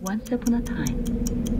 Once upon a time,